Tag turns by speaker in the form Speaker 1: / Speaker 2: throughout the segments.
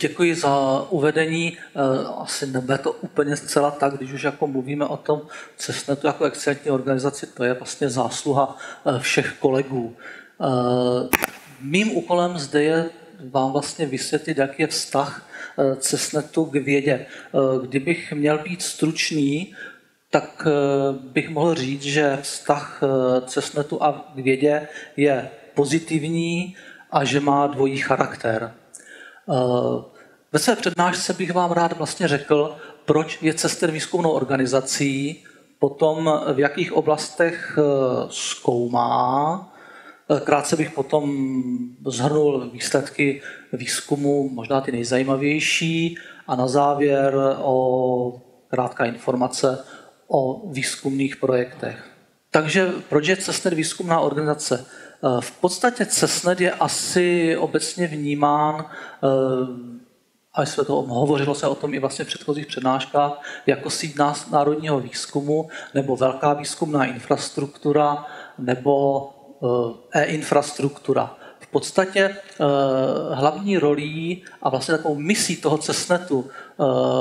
Speaker 1: Děkuji za uvedení. Asi nebude to úplně zcela tak, když už jako mluvíme o tom CESNETu jako excelentní organizaci, to je vlastně zásluha všech kolegů. Mým úkolem zde je vám vlastně vysvětlit, jaký je vztah CESNETu k vědě. Kdybych měl být stručný, tak bych mohl říct, že vztah CESNETu a k vědě je pozitivní a že má dvojí charakter. Ve své přednášce bych vám rád vlastně řekl, proč je Cester výzkumnou organizací, potom v jakých oblastech eh, zkoumá. Eh, krátce bych potom zhrnul výsledky výzkumu, možná ty nejzajímavější, a na závěr o krátká informace o výzkumných projektech. Takže proč je Cestner výzkumná organizace? Eh, v podstatě CESNET je asi obecně vnímán, eh, a jsme to hovořilo se o tom i vlastně v předchozích přednáškách, jako síť národního výzkumu nebo velká výzkumná infrastruktura nebo eh, e-infrastruktura. V podstatě hlavní rolí a vlastně takovou misí toho CESNETu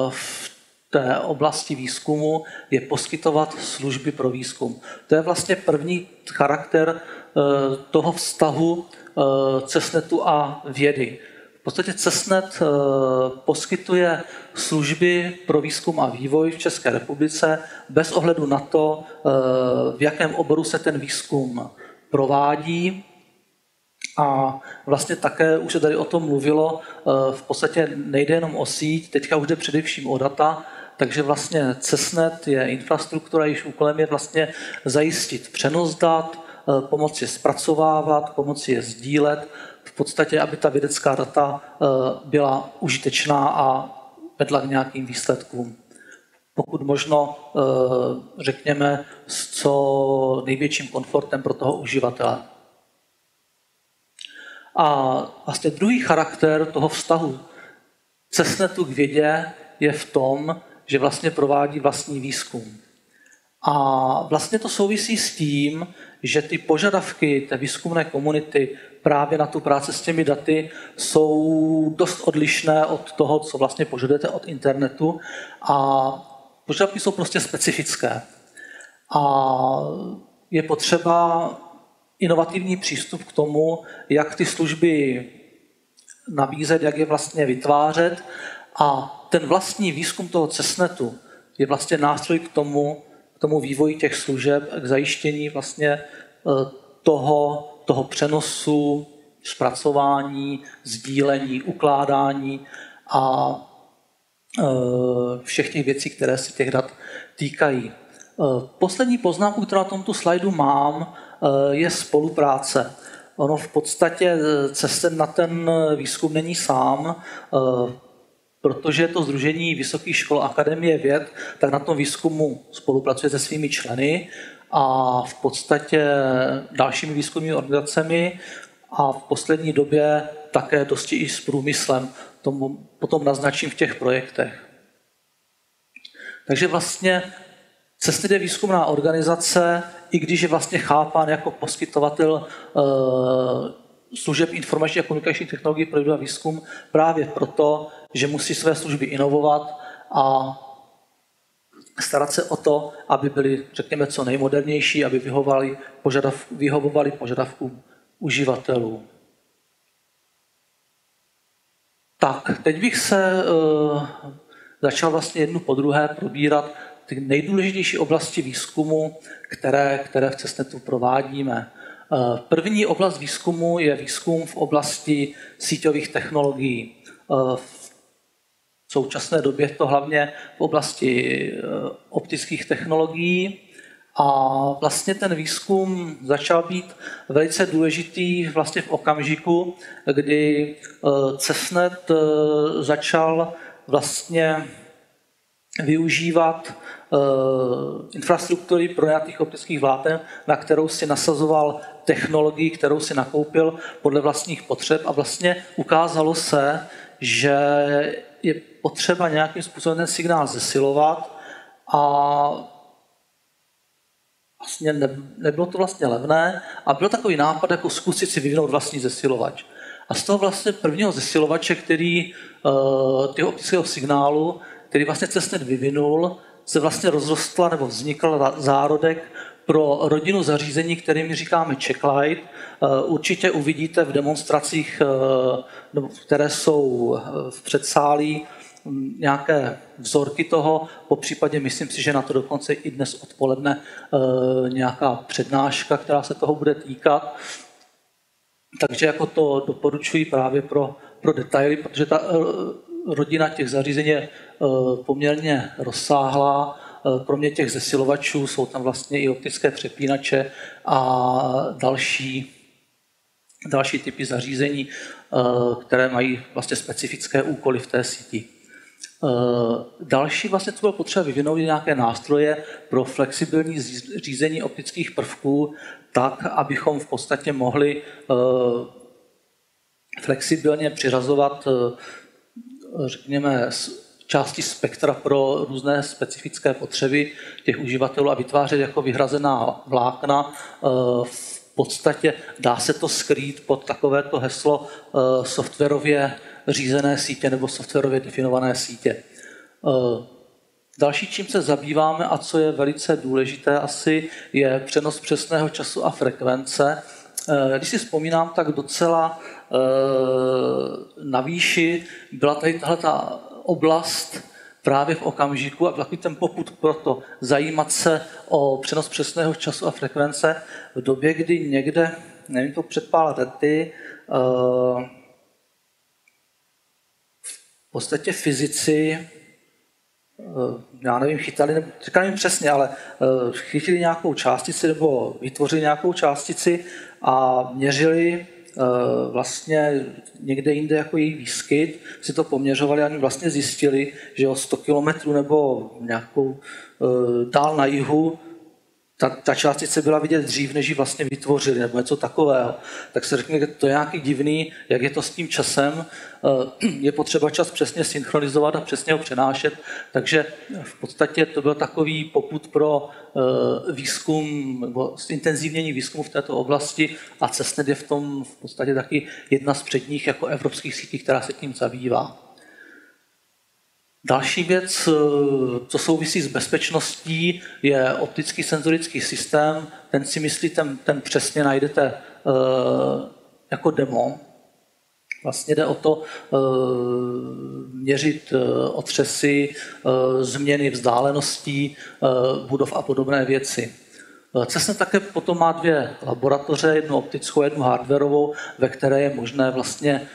Speaker 1: v té oblasti výzkumu je poskytovat služby pro výzkum. To je vlastně první charakter Eh, toho vztahu eh, CESNETu a vědy. V podstatě CESNET eh, poskytuje služby pro výzkum a vývoj v České republice bez ohledu na to, v jakém oboru se ten výzkum provádí. A vlastně také už se tady o tom mluvilo, v podstatě nejde jenom o síť, teďka už jde především o data, takže vlastně CESNET je infrastruktura, jejíž úkolem je vlastně zajistit přenos dat, Eh, pomoci je zpracovávat, pomoci je sdílet, v podstatě, aby ta vědecká data eh, byla užitečná a vedla k nějakým výsledkům. Pokud možno, eh, řekněme, s co největším komfortem pro toho uživatele. A vlastně druhý charakter toho vztahu cestnetu k vědě je v tom, že vlastně provádí vlastní výzkum. A vlastně to souvisí s tím, že ty požadavky té výzkumné komunity právě na tu práci s těmi daty jsou dost odlišné od toho, co vlastně požadujete od internetu a požadavky jsou prostě specifické. A je potřeba inovativní přístup k tomu, jak ty služby nabízet, jak je vlastně vytvářet a ten vlastní výzkum toho cesnetu je vlastně nástroj k tomu, k tomu vývoji těch služeb, k zajištění vlastně eh, toho, toho přenosu, zpracování, sdílení, ukládání a eh, všech těch věcí, které se těch dat týkají. Eh, poslední poznámku, kterou na tomto slajdu mám, je spolupráce. Ono v podstatě cestem na ten výzkum není sám protože to Združení vysokých škol Akademie věd, tak na tom výzkumu spolupracuje se svými členy a v podstatě dalšími výzkumnými organizacemi a v poslední době také dosti i s průmyslem. Tomu potom naznačím v těch projektech. Takže vlastně CESNID je výzkumná organizace, i když je vlastně chápán jako poskytovatel eh, služeb informační a komunikační technologií pro výzkum právě proto, že musí své služby inovovat a starat se o to, aby byly, řekněme, co nejmodernější, aby vyhovovali, požadav, vyhovovali požadavkům uživatelů. Tak, teď bych se uh, začal vlastně jednu po druhé probírat ty nejdůležitější oblasti výzkumu, které, které v Cestnetu provádíme. Uh, první oblast výzkumu je výzkum v oblasti síťových technologií. Uh, v současné době to hlavně v oblasti eh, optických technologií. A vlastně ten výzkum začal být velice důležitý vlastně v okamžiku, kdy eh, CESNET eh, začal vlastně využívat infrastruktury pro nějakých optických vláten, na kterou si nasazoval technologii, kterou si nakoupil podle vlastních potřeb a vlastně ukázalo se, že je potřeba nějakým způsobem ten signál zesilovat a vlastně ne, nebylo to vlastně levné a byl takový nápad, jako zkusit si vyvinout vlastní zesilovač. A z toho vlastně prvního zesilovače, který uh, optického signálu, který vlastně Cessnet vyvinul, se vlastně rozrostla nebo vznikl zárodek pro rodinu zařízení, kterými říkáme checklight. Eh, určitě uvidíte v demonstracích, eh, které jsou v předsálí, mm, nějaké vzorky toho, po případě myslím si, že na to dokonce i dnes odpoledne nějaká přednáška, která se toho bude týkat. Takže jako to doporučuji právě pro, pro detaily, protože ta eh, rodina těch zařízení je eh, poměrně rozsáhlá. Eh, kromě těch zesilovačů jsou tam vlastně i optické přepínače a další, další typy zařízení, které mají vlastně specifické úkoly v té síti. Další vlastně, co bylo potřeba vyvinout, je nějaké nástroje pro flexibilní řízení optických prvků, tak, abychom v podstatě mohli eh, flexibilně přirazovat, eh, řekněme, části spektra pro různé specifické potřeby těch uživatelů a vytvářet jako vyhrazená vlákna. Eh, v podstatě dá se to skrýt pod takovéto heslo softwarově řízené sítě nebo softwarově definované sítě. Další, čím se zabýváme a co je velice důležité asi, je přenos přesného času a frekvence. Eh, když si vzpomínám, tak docela eh, na výši byla tady tahle ta oblast právě v okamžiku a takový ten poput pro to zajímat se o přenos přesného času a frekvence v době, kdy někde, nevím to před pár lety, eh, v podstatě fyzici Eh, já nevím, chytali, teďka nevím přesně, ale eh, chytili nějakou částici nebo vytvořili nějakou částici a měřili vlastně někde jinde jako její výskyt, si to poměřovali a oni vlastně zjistili, že o 100 kilometrů nebo nějakou dál na jihu ta, ta částice byla vidět dřív, než ji vlastně vytvořili, nebo něco takového. Tak se řekne, to je nějaký divný, jak je to s tím časem. Eh, je potřeba čas přesně synchronizovat a přesně ho přenášet, takže v podstatě to byl takový poput pro eh, výzkum, nebo intenzivnění výzkumu v této oblasti a CESNET je v tom v podstatě taky jedna z předních jako evropských sítí, která se tím zabývá. Další věc, eh, co souvisí s bezpečností, je optický senzorický systém. Ten si myslí, ten, ten přesně najdete eh, jako demo. Vlastně jde o to eh, měřit otřesy, změny vzdáleností budov a podobné věci. CESNET také potom má dvě laboratoře, jednu optickou, jednu hardwareovou, ve které je možné vlastně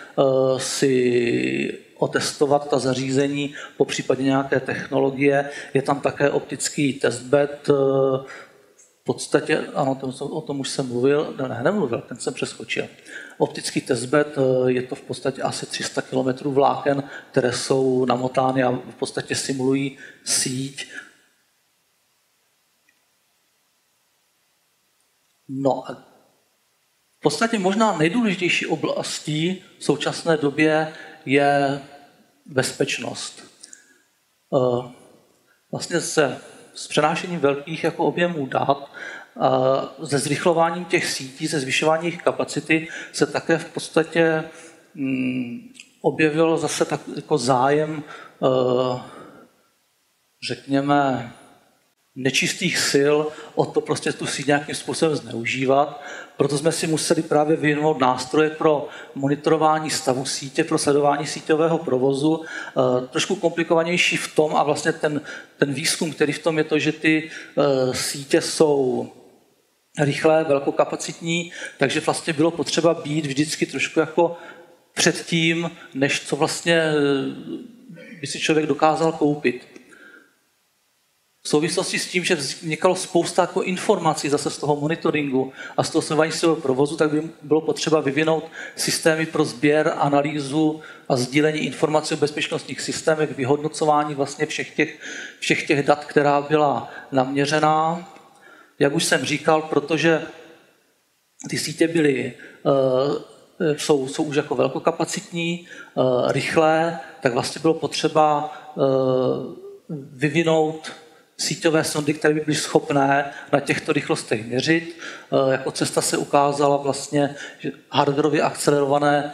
Speaker 1: si otestovat ta zařízení, po případě nějaké technologie. Je tam také optický testbed, eh, v podstatě, ano, o tom už jsem mluvil, ne, ne, nemluvil, ten jsem přeskočil. Optický testbed eh, je to v podstatě asi 300 km vláken, které jsou namotány a v podstatě simulují síť. No a v podstatě možná nejdůležitější oblastí v současné době je bezpečnost. Eh, vlastně se s přenášením velkých jako objemů dat, se zrychlováním těch sítí, se zvyšováním jejich kapacity se také v podstatě mm, objevil zase tak jako zájem, eh, řekněme, nečistých sil o to prostě tu síť nějakým způsobem zneužívat. Proto jsme si museli právě vyvinout nástroje pro monitorování stavu sítě, pro sledování síťového provozu. E, trošku komplikovanější v tom a vlastně ten, ten výzkum, který v tom je to, že ty e, sítě jsou rychlé, velkokapacitní, takže vlastně bylo potřeba být vždycky trošku jako předtím, než co vlastně e, by si člověk dokázal koupit v souvislosti s tím, že vznikalo spousta jako informací zase z toho monitoringu a z toho sledování svého provozu, tak by bylo potřeba vyvinout systémy pro sběr, analýzu a sdílení informací o bezpečnostních systémech, vyhodnocování vlastně všech těch, všech těch dat, která byla naměřená. Jak už jsem říkal, protože ty sítě byly eh, jsou, jsou už jako velkokapacitní, eh, rychlé, tak vlastně bylo potřeba eh, vyvinout síťové sondy, které by byly schopné na těchto rychlostech měřit. E, jako cesta se ukázala vlastně, že hardwareově akcelerované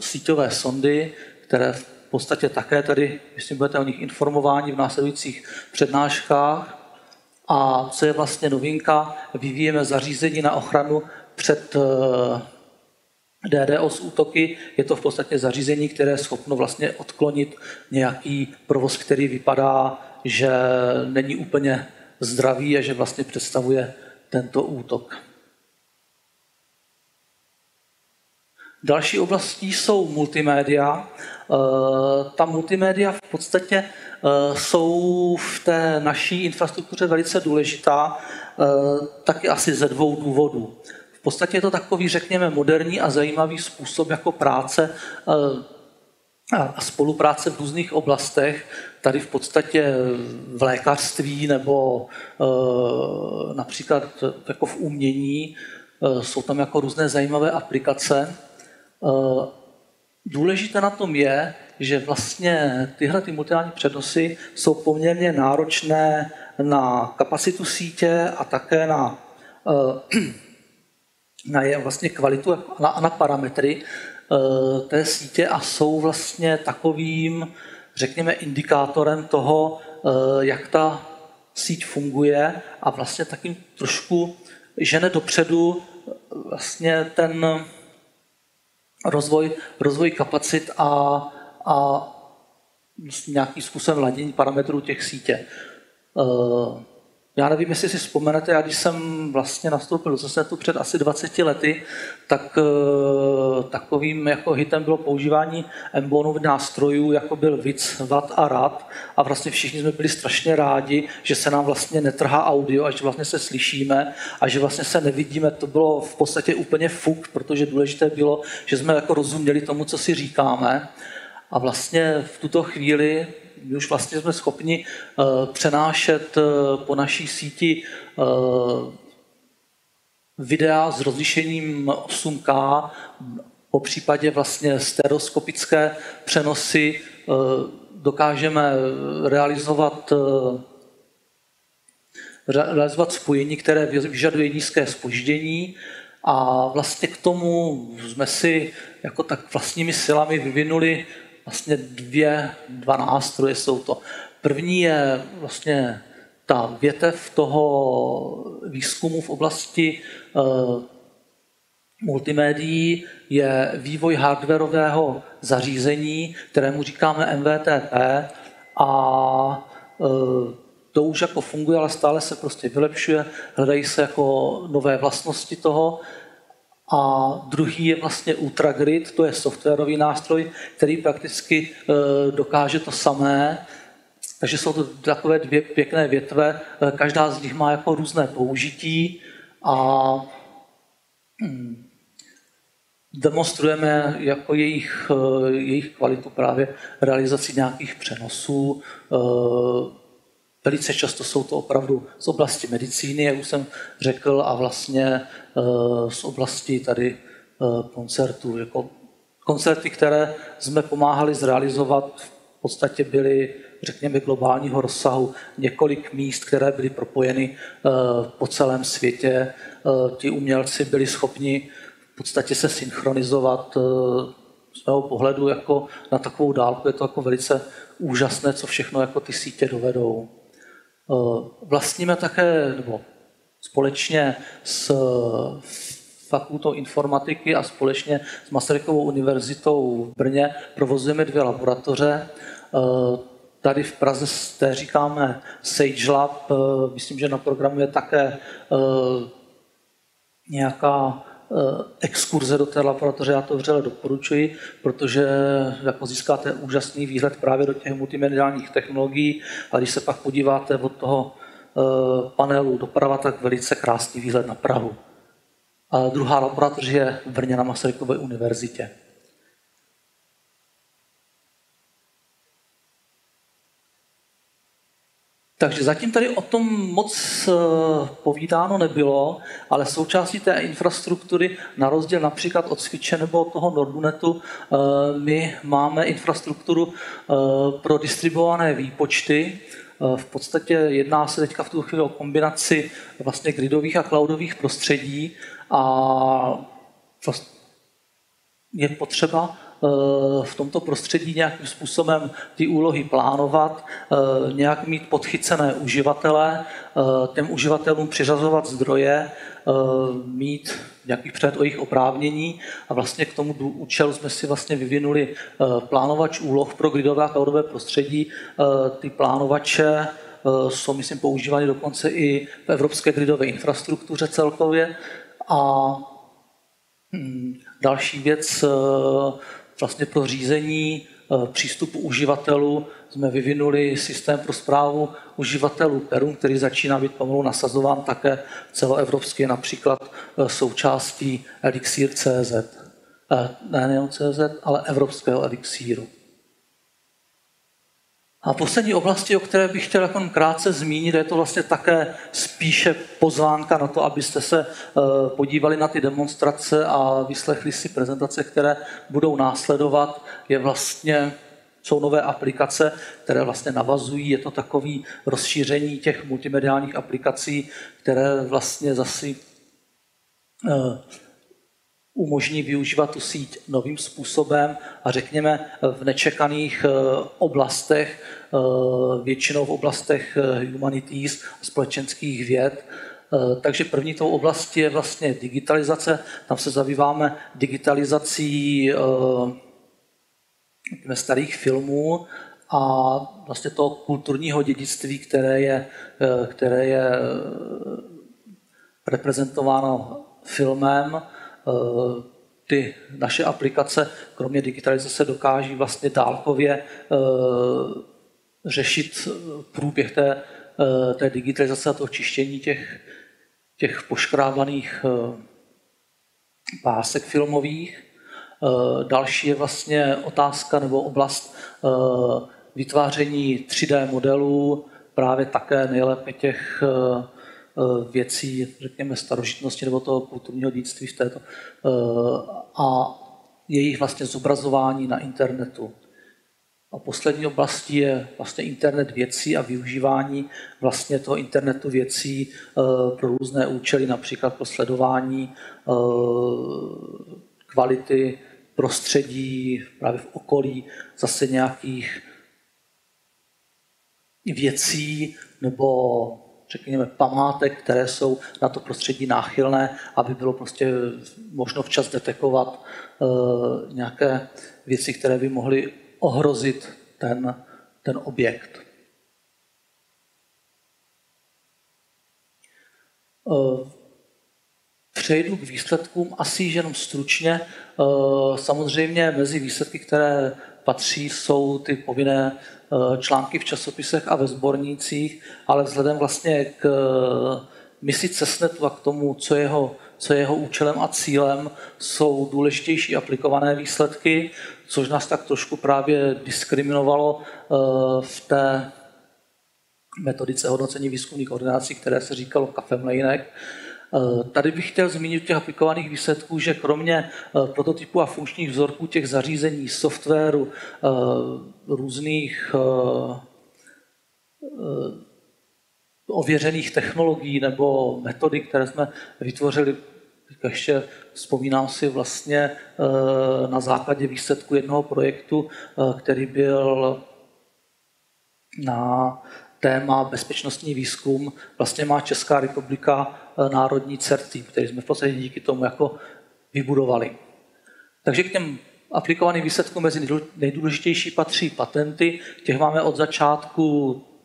Speaker 1: síťové sondy, které v podstatě také tady, myslím, budete o nich informováni v následujících přednáškách. A co je vlastně novinka, vyvíjeme zařízení na ochranu před DDoS útoky. Je to v podstatě zařízení, které je schopno vlastně odklonit nějaký provoz, který vypadá, že není úplně zdravý a že vlastně představuje tento útok. Další oblastí jsou multimédia. Eh, ta multimédia v podstatě eh, jsou v té naší infrastruktuře velice důležitá, eh, taky asi ze dvou důvodů. V podstatě je to takový, řekněme, moderní a zajímavý způsob jako práce a spolupráce v různých oblastech. Tady v podstatě v lékařství nebo například jako v umění jsou tam jako různé zajímavé aplikace. Eh, důležité na tom je, že vlastně tyhle ty multimediální přenosy jsou poměrně náročné na kapacitu sítě a také na, eh, na je vlastně kvalitu a na parametry eh, té sítě a jsou vlastně takovým, řekněme, indikátorem toho, jak ta síť funguje a vlastně takým trošku žene dopředu vlastně ten, rozvoj, rozvoj kapacit a, a nějakým způsobem ladění parametrů těch sítě. Eh, já nevím, jestli si vzpomenete, já když jsem vlastně nastoupil do CSETu před asi 20 lety, tak uh, takovým jako hitem bylo používání Embonových nástrojů, jako byl VIC, VAT a RAD. A vlastně všichni jsme byli strašně rádi, že se nám vlastně netrhá audio a že vlastně se slyšíme a že vlastně se nevidíme. To bylo v podstatě úplně fuk, protože důležité bylo, že jsme jako rozuměli tomu, co si říkáme. A vlastně v tuto chvíli my už vlastně jsme schopni eh, přenášet eh, po naší síti eh, videa s rozlišením 8K, po případě vlastně stereoskopické přenosy dokážeme realizovat realizovat spojení, které vyžaduje nízké spoždění a vlastně k tomu jsme si jako tak vlastními silami vyvinuli vlastně dvě, dva nástroje jsou to. První je vlastně ta větev toho výzkumu v oblasti uh, multimédií je vývoj hardwareového zařízení, kterému říkáme MVTP a uh, to už jako funguje, ale stále se prostě vylepšuje, hledají se jako nové vlastnosti toho a druhý je vlastně Ultragrid, to je softwarový nástroj, který prakticky e, dokáže to samé. Takže jsou to takové dvě pěkné větve, e, každá z nich má jako různé použití a hm, demonstrujeme jako jejich, e, jejich kvalitu právě realizací nějakých přenosů, Velice často jsou to opravdu z oblasti medicíny, jak už jsem řekl, a vlastně eh, z oblasti tady eh, koncertů. Jako koncerty, které jsme pomáhali zrealizovat, v podstatě byly, řekněme, globálního rozsahu několik míst, které byly propojeny eh, po celém světě. Ti umělci byli schopni v podstatě se synchronizovat z mého pohledu jako na takovou dálku. Je to jako velice úžasné, co všechno jako ty sítě dovedou. Eh, vlastníme také, nebo společně s fakultou informatiky a společně s Masarykovou univerzitou v Brně provozujeme dvě laboratoře. Eh, tady v Praze té říkáme Sage Lab, eh, myslím, že na programu je také nějaká exkurze do té laboratoře, já to vřele doporučuji, protože jako získáte úžasný výhled právě do těch multimediálních technologií a když se pak podíváte od toho eh, panelu doprava, tak velice krásný výhled na Prahu. A druhá laboratoř je v Brně na Masarykové univerzitě. Takže zatím tady o tom moc eh, povídáno nebylo, ale součástí té infrastruktury, na rozdíl například od Switche nebo od toho Nordnetu, eh, my máme infrastrukturu eh, pro distribuované výpočty. V podstatě jedná se teďka v tu chvíli o kombinaci vlastně gridových a cloudových prostředí a je potřeba v tomto prostředí nějakým způsobem ty úlohy plánovat, nějak mít podchycené uživatele, těm uživatelům přiřazovat zdroje, mít nějaký před o jejich oprávnění a vlastně k tomu účelu jsme si vlastně vyvinuli plánovač úloh pro gridové a cloudové prostředí. Ty plánovače jsou, myslím, používány dokonce i v evropské gridové infrastruktuře celkově. A hm, další věc vlastně pro řízení eh, přístupu uživatelů jsme vyvinuli systém pro zprávu uživatelů Perun, který začíná být pomalu nasazován také celoevropsky, například eh, součástí Elixir.cz. Eh, ne nejen CZ, ale evropského Elixíru. A poslední oblasti, o které bych chtěl jako krátce zmínit, je to vlastně také spíše pozvánka na to, abyste se eh, podívali na ty demonstrace a vyslechli si prezentace, které budou následovat. Je vlastně jsou nové aplikace, které vlastně navazují. Je to takový rozšíření těch multimediálních aplikací, které vlastně zase eh, umožní využívat tu síť novým způsobem a řekněme v nečekaných eh, oblastech, eh, většinou v oblastech eh, humanities společenských věd. Takže první tou oblastí je vlastně digitalizace. Tam se zabýváme digitalizací starých filmů a vlastně toho kulturního dědictví, které je, které je reprezentováno filmem ty naše aplikace, kromě digitalizace, dokáží vlastně dálkově eh, řešit průběh té, eh, té digitalizace a toho čištění těch, těch poškrávaných pásek filmových. Další je vlastně otázka nebo oblast vytváření 3D modelů, právě také nejlépe těch Eh, věcí, řekněme, starožitnosti nebo toho kulturního dědictví v této eh, a jejich vlastně zobrazování na internetu. A poslední oblastí je vlastně internet věcí a využívání vlastně toho internetu věcí eh, pro různé účely, například pro sledování kvality prostředí právě v okolí, zase nějakých věcí nebo řekněme, památek, které jsou na to prostředí náchylné, aby bylo prostě možno včas detekovat uh, nějaké věci, které by mohly ohrozit ten, ten objekt. Uh, přejdu k výsledkům asi jenom stručně. Uh, samozřejmě mezi výsledky, které patří, jsou ty povinné Eh, články v časopisech a ve sbornících, ale vzhledem vlastně k eh, misi CESNETu a k tomu, co je jeho, co je jeho účelem a cílem, jsou důležitější aplikované výsledky, což nás tak trošku právě diskriminovalo eh, v té metodice hodnocení výzkumných organizací, které se říkalo kafemlejnek, tady bych chtěl zmínit těch aplikovaných výsledků, že kromě eh, prototypů a funkčních vzorků těch zařízení, softwaru, eh, různých ověřených technologií nebo metody, které jsme vytvořili, ještě vzpomínám si vlastně na základě výsledku jednoho projektu, který byl na téma bezpečnostní výzkum vlastně má Česká republika e, národní CERTI, který jsme v podstatě díky tomu jako vybudovali. Takže k těm aplikovaným výsledkům mezi nejdůležitější patří patenty. Těch máme od začátku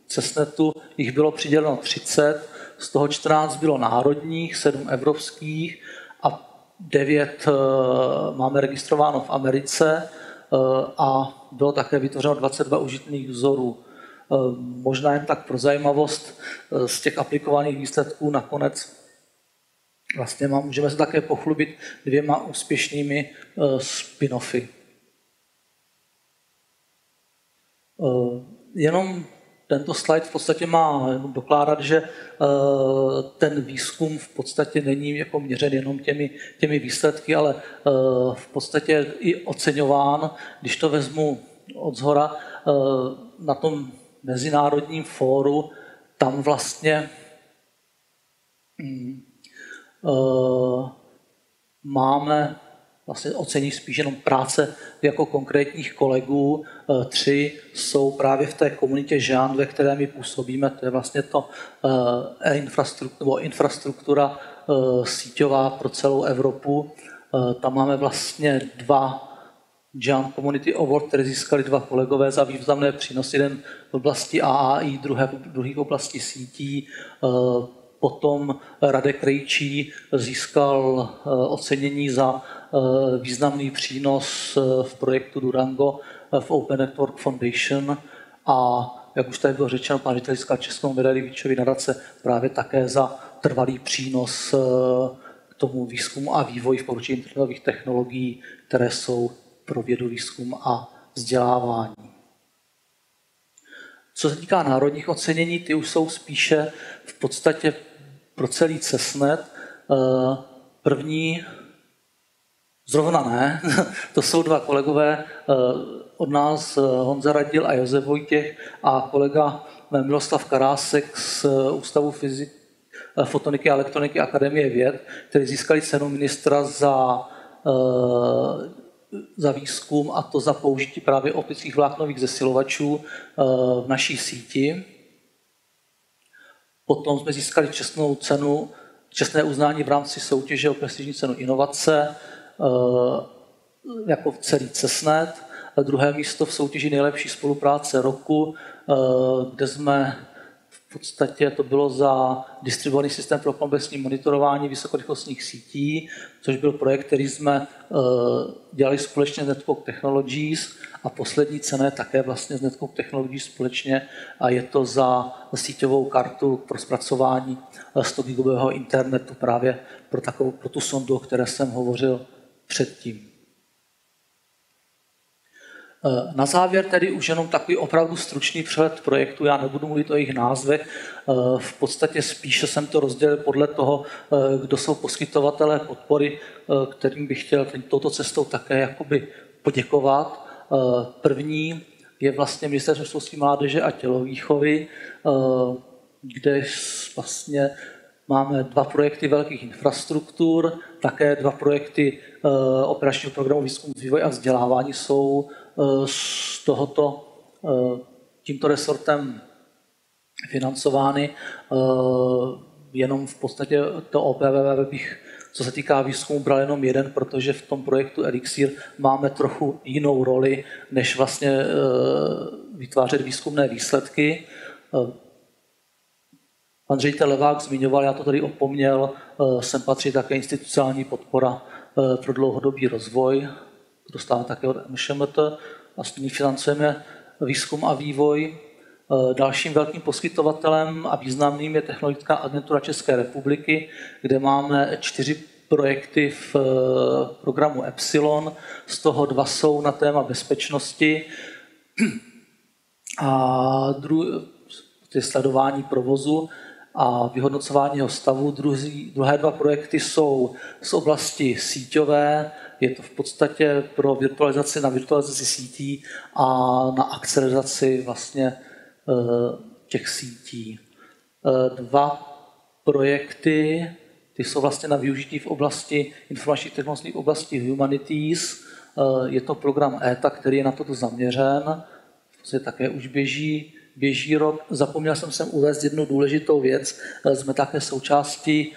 Speaker 1: CESNETu, jich bylo přiděleno 30, z toho 14 bylo národních, 7 evropských a 9 e, máme registrováno v Americe e, a bylo také vytvořeno 22 užitných vzorů Eh, možná jen tak pro zajímavost eh, z těch aplikovaných výsledků nakonec vlastně má, můžeme se také pochlubit dvěma úspěšnými eh, spin-offy. Jenom tento slide v podstatě má dokládat, že ten výzkum v podstatě není jako měřen jenom těmi, těmi výsledky, ale v podstatě i oceňován, když to vezmu od zhora, na tom mezinárodním fóru, tam vlastně mm, uh, máme vlastně ocení spíš jenom práce jako konkrétních kolegů. Eh, tři jsou právě v té komunitě žán, ve které my působíme, to je vlastně to eh, infrastruktura, infrastruktura síťová pro celou Evropu. Tam máme vlastně dva Jam Community Award, které získali dva kolegové za významné přínosy, jeden v oblasti AAI, druhé, druhý v oblasti sítí. Potom Radek Rejčí získal ocenění za Eh, významný přínos eh, v projektu Durango eh, v Open Network Foundation a jak už tady bylo řečeno, pan ředitel získal Českou medaili Víčový nadace právě také za trvalý přínos k tomu výzkumu a vývoji v poručení internetových technologií, které jsou pro vědu, výzkum a vzdělávání. Co se týká národních ocenění, ty už jsou spíše v podstatě pro celý CESNET. První Zrovna ne, to jsou dva kolegové eh, od nás, eh, Honza Radil a Josef Vojtěch a kolega eh, Miloslav Karásek z Ústavu fyziky, fotoniky a elektroniky Akademie věd, kteří získali cenu ministra za, za výzkum a to za použití právě optických vláknových zesilovačů v naší síti. Potom jsme získali čestnou cenu, čestné uznání v rámci soutěže o prestižní cenu inovace Eh, jako celý CESNET. Druhé místo v soutěži nejlepší spolupráce roku, eh, kde jsme v podstatě to bylo za distribuovaný systém pro komplexní monitorování vysokorychlostních sítí, což byl projekt, který jsme eh, dělali společně s Network Technologies a poslední cena je také vlastně s Network Technologies společně a je to za síťovou kartu pro zpracování 100 gigového internetu právě pro, takovou, pro tu sondu, o které jsem hovořil předtím. Eh, na závěr tedy už jenom takový opravdu stručný přehled projektu, já nebudu mluvit o jejich názvech, eh, v podstatě spíše jsem to rozdělil podle toho, eh, kdo jsou poskytovatelé podpory, kterým bych chtěl touto cestou také jakoby poděkovat. První je vlastně Ministerstvo školství mládeže a tělovýchovy, kde vlastně Máme dva projekty velkých infrastruktur, také dva projekty operačního programu výzkum, vývoj a vzdělávání jsou z tohoto, eh, tímto resortem financovány. Jenom v podstatě to OPVV bych, co se týká výzkumu, bral jenom jeden, protože v tom projektu Elixir máme trochu jinou roli, než vlastně vytvářet výzkumné výsledky. Pan ředitel Levák zmiňoval, já to tady opomněl, eh, sem patří také institucionální podpora eh, pro dlouhodobý rozvoj, dostává také od MŠMT a s ní financujeme výzkum a vývoj. Eh, dalším velkým poskytovatelem a významným je Technologická agentura České republiky, kde máme čtyři projekty v programu Epsilon, z toho dva jsou na téma bezpečnosti a dru- sledování provozu a vyhodnocování jeho stavu. Druhý, druhé dva projekty jsou z oblasti síťové, je to v podstatě pro virtualizaci na virtualizaci sítí a na akceleraci vlastně eh, těch sítí. Eh, dva projekty, ty jsou vlastně na využití v oblasti informačních technologií v oblasti humanities. Eh, je to program ETA, který je na toto zaměřen, to také už běží běží rok. Zapomněl jsem sem uvést jednu důležitou věc. Jsme také součástí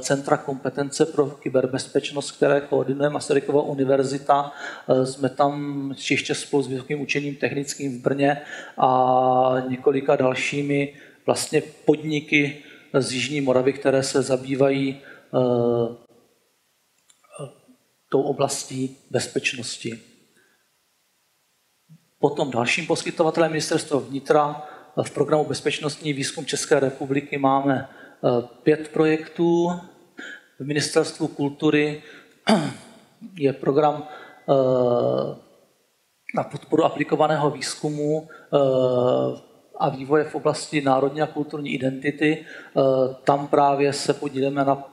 Speaker 1: Centra kompetence pro kyberbezpečnost, které koordinuje Masarykova univerzita. Eh, jsme tam ještě spolu s Vysokým učením technickým v Brně a několika dalšími vlastně podniky z Jižní Moravy, které se zabývají tou oblastí bezpečnosti. Potom dalším poskytovatelem ministerstva vnitra v programu Bezpečnostní výzkum České republiky máme eh, pět projektů. V ministerstvu kultury je program eh, na podporu aplikovaného výzkumu eh, a vývoje v oblasti národní a kulturní identity. Tam právě se podílíme na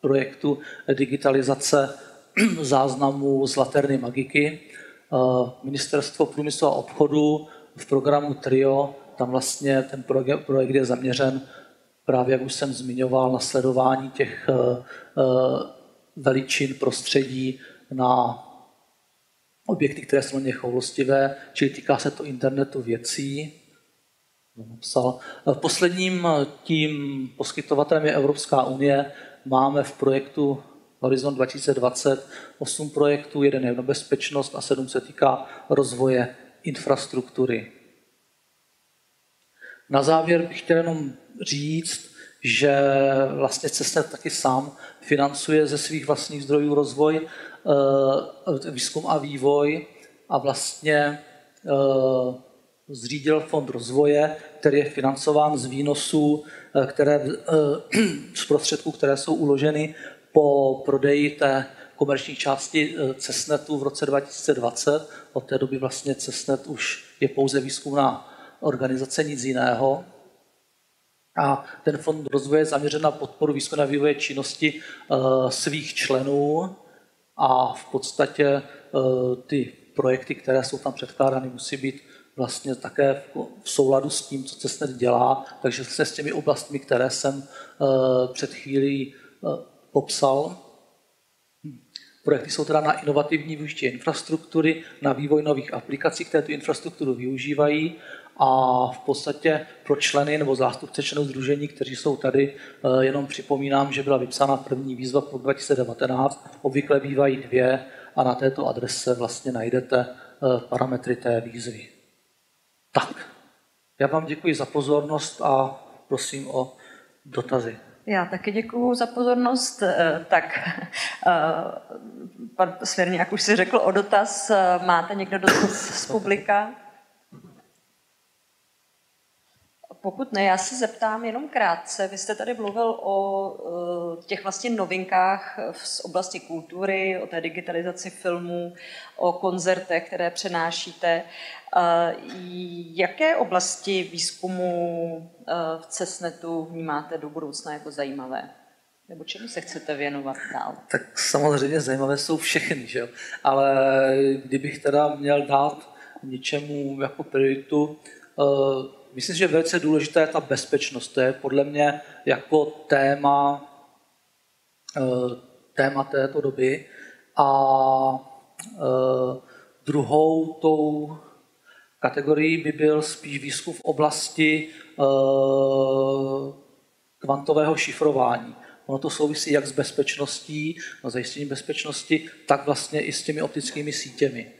Speaker 1: projektu digitalizace záznamů z Laterny Magiky Ministerstvo průmyslu a obchodu v programu TRIO, tam vlastně ten projekt je zaměřen právě, jak už jsem zmiňoval, na sledování těch eh, eh, veličin prostředí na objekty, které jsou na choulostivé, čili týká se to internetu věcí. Napsal. Posledním tím poskytovatelem je Evropská unie. Máme v projektu Horizon 2020 8 projektů, jeden je na bezpečnost a sedm se týká rozvoje infrastruktury. Na závěr bych chtěl jenom říct, že vlastně CESNET taky sám financuje ze svých vlastních zdrojů rozvoj, eh, výzkum a vývoj a vlastně eh, zřídil fond rozvoje, který je financován z výnosů, eh, které, z prostředků, které jsou uloženy po prodeji té komerční části CESNETu v roce 2020. Od té doby vlastně CESNET už je pouze výzkumná organizace, nic jiného. A ten fond rozvoje je zaměřen na podporu výzkumu a vývoje činnosti eh, svých členů a v podstatě eh, ty projekty, které jsou tam předkládány, musí být vlastně také v souladu s tím, co CESNET dělá, takže se s těmi oblastmi, které jsem eh, před chvílí popsal. Projekty jsou teda na inovativní využití infrastruktury, na vývoj nových aplikací, které tu infrastrukturu využívají a v podstatě pro členy nebo zástupce členů združení, kteří jsou tady, eh, jenom připomínám, že byla vypsána první výzva pro 2019, obvykle bývají dvě a na této adrese vlastně najdete eh, parametry té výzvy. Tak, já vám děkuji za pozornost a prosím o dotazy.
Speaker 2: Já taky děkuji za pozornost. Eh, tak, pan Svěrňák už si řekl o dotaz. Máte někdo dotaz z publika? Pokud ne, já se zeptám jenom krátce. Vy jste tady mluvil o eh, těch vlastně novinkách z oblasti kultury, o té digitalizaci filmů, o koncertech, které přenášíte. Eh, jaké oblasti výzkumu eh, v CESNETu vnímáte do budoucna jako zajímavé? Nebo čemu se chcete věnovat dál?
Speaker 1: Tak samozřejmě zajímavé jsou všechny, že ale kdybych teda měl dát něčemu jako prioritu, myslím, že velice důležitá je ta bezpečnost. To je podle mě jako téma, eh, téma této doby. A eh, druhou tou kategorií by byl spíš výzkum v oblasti eh, kvantového šifrování. Ono to souvisí jak s bezpečností, no zajištěním bezpečnosti, tak vlastně i s těmi optickými sítěmi.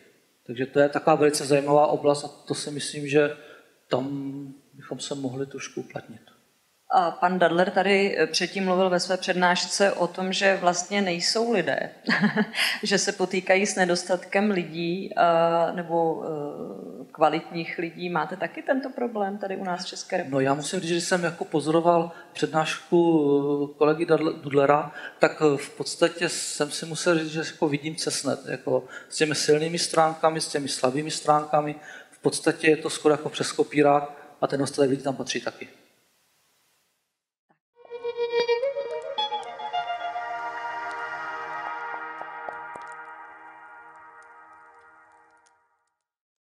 Speaker 1: Takže to je taková velice zajímavá oblast a to si myslím, že tam bychom se mohli trošku uplatnit.
Speaker 2: A pan Dadler tady eh, předtím mluvil ve své přednášce o tom, že vlastně nejsou lidé, že se potýkají s nedostatkem lidí eh, nebo eh, kvalitních lidí. Máte taky tento problém tady u nás v České republice?
Speaker 1: No já musím říct, že jsem jako pozoroval přednášku kolegy Dudlera, tak v podstatě jsem si musel říct, že jako vidím cesnet, jako s těmi silnými stránkami, s těmi slabými stránkami, podstatě je to skoro jako přes kopírák a ten ostatek lidí tam patří taky.